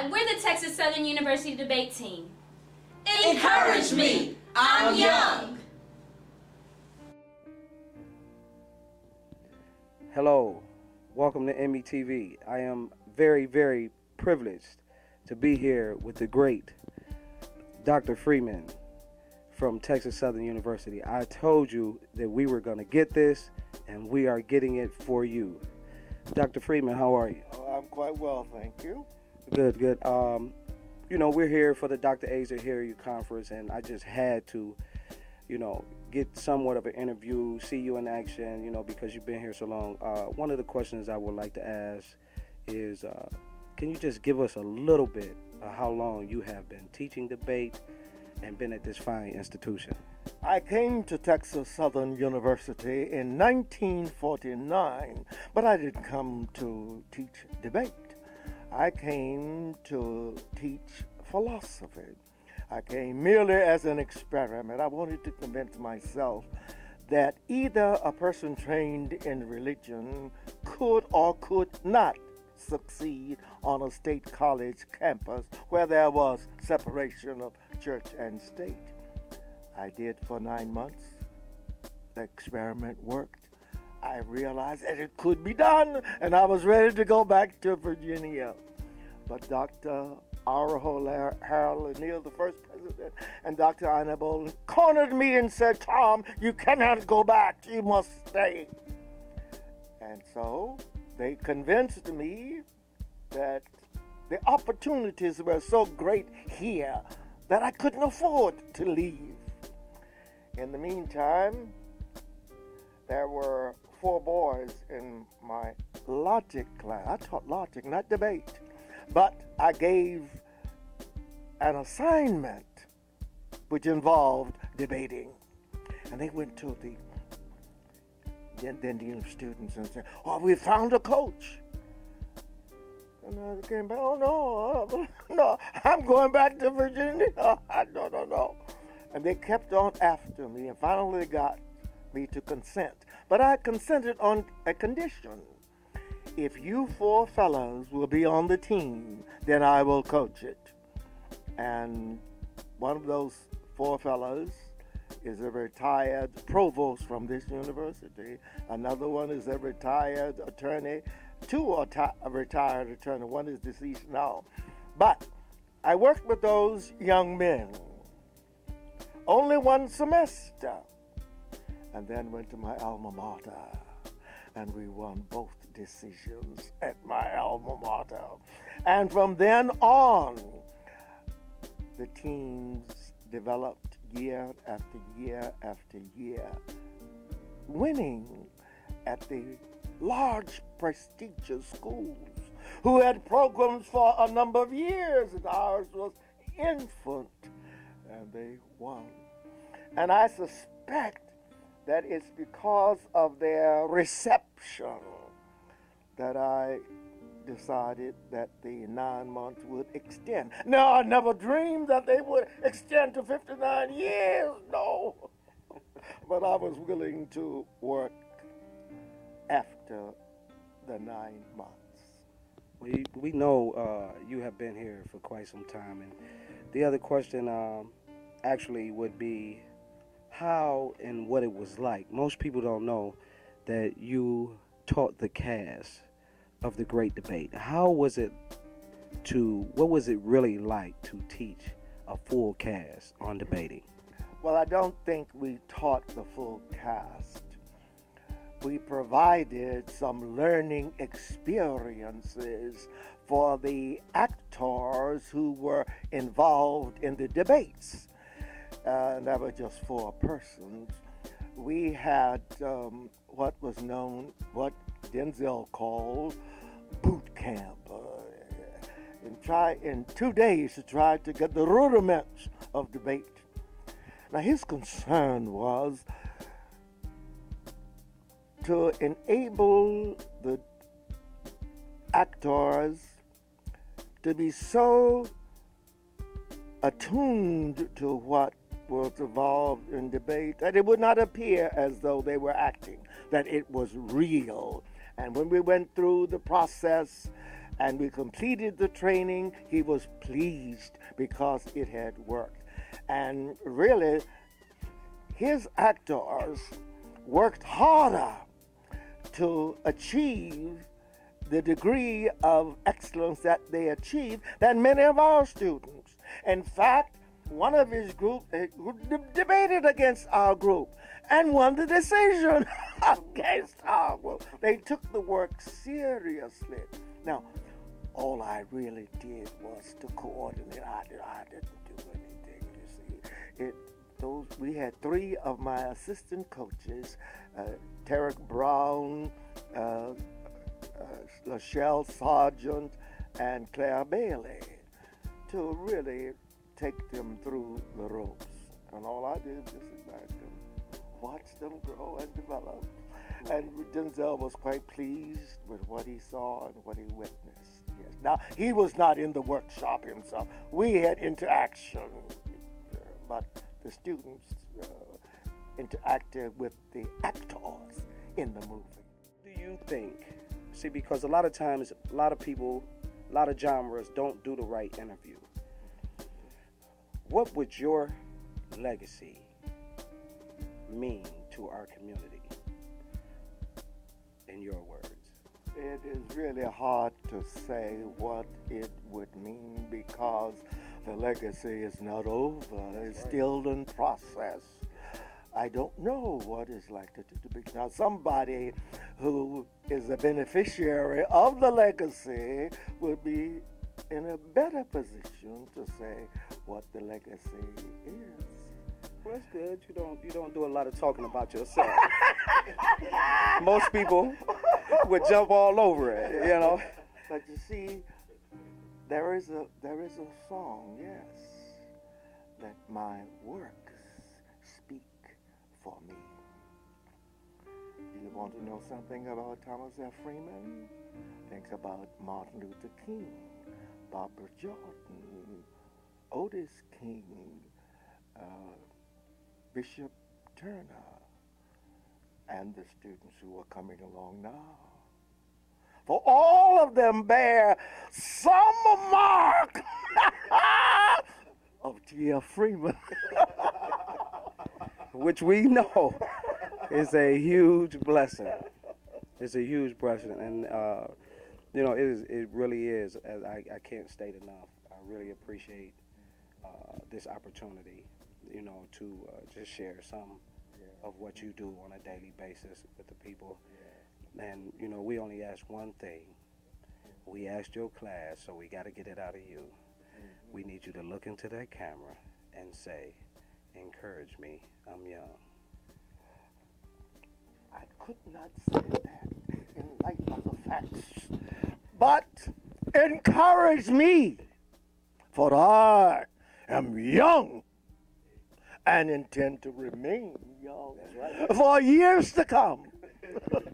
Hi, we're the Texas Southern University debate team. Encourage me. I'm young. Hello, welcome to METV. I am very, very privileged to be here with the great Dr. Freeman from Texas Southern University. I told you that we were going to get this, and we are getting it for you. Dr. Freeman, how are you? Oh, I'm quite well, thank you. Good, good. Um, you know, we're here for the Dr. Azer Hear You conference, and I just had to, you know, get somewhat of an interview, see you in action, you know, because you've been here so long. Uh, one of the questions I would like to ask is uh, can you just give us a little bit of how long you have been teaching debate and been at this fine institution? I came to Texas Southern University in 1949, but I didn't come to teach debate. I came to teach philosophy. I came merely as an experiment. I wanted to convince myself that either a person trained in religion could or could not succeed on a state college campus where there was separation of church and state. I did for nine months. The experiment worked. I realized that it could be done, and I was ready to go back to Virginia. But Dr. O'Hara Lanier, the first president, and Dr. Bolden cornered me and said, Tom, you cannot go back. You must stay. And so they convinced me that the opportunities were so great here that I couldn't afford to leave. In the meantime, there were four boys in my logic class. I taught logic, not debate. But I gave an assignment which involved debating. And they went to the Indian students and said, Oh, we found a coach. And I came back, oh no, uh, no, I'm going back to Virginia. No, no, no. And they kept on after me and finally they got me to consent. But I consented on a condition. If you four fellows will be on the team, then I will coach it. And one of those four fellows is a retired provost from this university. Another one is a retired attorney. Two are retired attorney. One is deceased now. But I worked with those young men only one semester and then went to my alma mater and we won both decisions at my alma mater. And from then on, the teams developed year after year after year, winning at the large, prestigious schools who had programs for a number of years, and ours was infant, and they won. And I suspect that it's because of their reception that I decided that the nine months would extend. Now, I never dreamed that they would extend to 59 years, no. but I was willing to work after the nine months. We, we know uh, you have been here for quite some time. And the other question um, actually would be how and what it was like. Most people don't know that you taught the cast of the Great Debate. How was it to, what was it really like to teach a full cast on debating? Well, I don't think we taught the full cast. We provided some learning experiences for the actors who were involved in the debates. And that were just four persons. We had um, what was known, what Denzel called boot camp. Uh, and try in two days to try to get the rudiments of debate. Now his concern was to enable the actors to be so attuned to what was involved in debate that it would not appear as though they were acting, that it was real. And when we went through the process and we completed the training. He was pleased because it had worked. And really, his actors worked harder to achieve the degree of excellence that they achieved than many of our students. In fact, one of his group uh, debated against our group and won the decision against our group. They took the work seriously. Now, all I really did was to coordinate. I, I didn't do anything. You see, it. Those we had three of my assistant coaches, uh, Tarek Brown, uh, uh, Lachelle Sargent, and Claire Bailey, to really take them through the ropes. And all I did was back and watch them grow and develop. And Denzel was quite pleased with what he saw and what he witnessed. Yes. Now, he was not in the workshop himself. We had interaction, but the students uh, interacted with the actors in the movie. Do you think? See, because a lot of times, a lot of people, a lot of genres don't do the right interview. What would your legacy mean to our community? In your words. It is really hard to say what it would mean because the legacy is not over. It's still in process. I don't know what it's likely to be. Now, somebody who is a beneficiary of the legacy would be in a better position to say what the legacy is. Well, that's good. You don't you don't do a lot of talking about yourself. Most people would jump all over it, you know. But you see, there is a there is a song, yes, that my works speak for me. Do you want to know something about Thomas F. Freeman? Think about Martin Luther King, Barbara Jordan, Otis King, uh, Bishop Turner, and the students who are coming along now. For all of them bear some mark of T.F. Freeman. Which we know is a huge blessing. It's a huge blessing. And, uh, you know, it, is, it really is. I, I can't state enough. I really appreciate uh, this opportunity, you know, to uh, just share some yeah. of what you do on a daily basis with the people. Yeah. And, you know, we only ask one thing. We asked your class, so we got to get it out of you. Mm-hmm. We need you to look into that camera and say, encourage me, I'm young. I could not say that in light of the facts, but encourage me, for I am young and intend to remain young right. for years to come.